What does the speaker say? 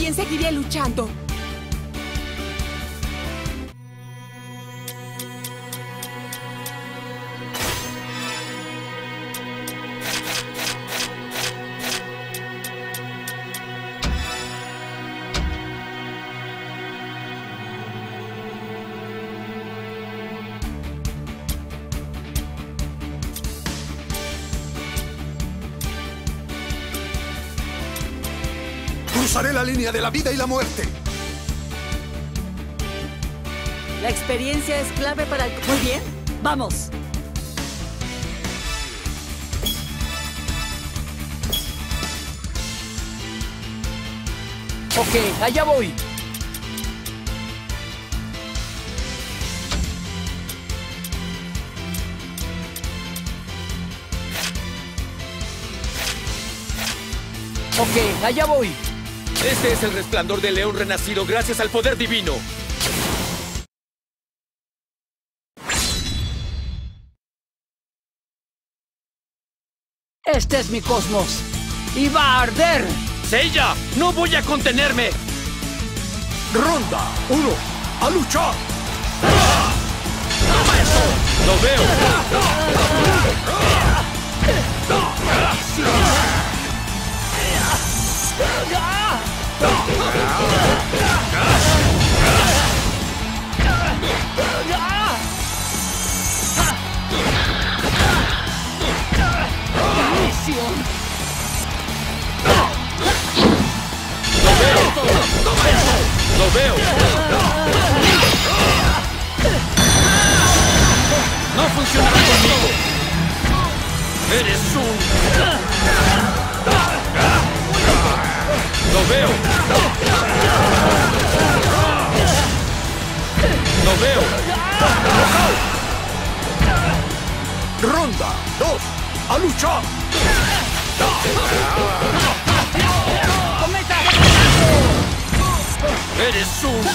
bien, seguiré luchando. Cruzaré la línea de la vida y la muerte. La experiencia es clave para el... Muy bien, vamos. Ok, allá voy. Ok, allá voy. Este es el resplandor del león renacido gracias al poder divino. Este es mi cosmos. Y va a arder. ¡Seiya! ¡No voy a contenerme! Ronda 1. ¡A luchar! ¡Lo veo! ¡Lo veo! ¡No funcionará conmigo! ¡Eres un... ¡Lo veo! ¡Lo veo! Ronda 2. ¡A luchar! 数。